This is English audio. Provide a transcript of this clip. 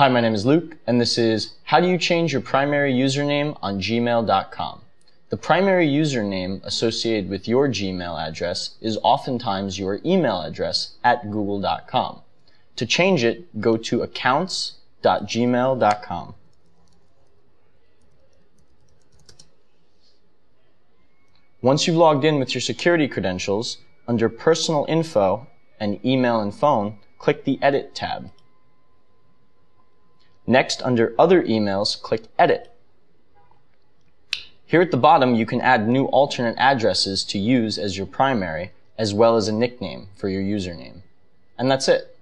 Hi, my name is Luke, and this is How Do You Change Your Primary Username on Gmail.com. The primary username associated with your Gmail address is oftentimes your email address at google.com. To change it, go to accounts.gmail.com. Once you've logged in with your security credentials, under Personal Info and Email and Phone, click the Edit tab. Next, under Other Emails, click Edit. Here at the bottom, you can add new alternate addresses to use as your primary, as well as a nickname for your username. And that's it.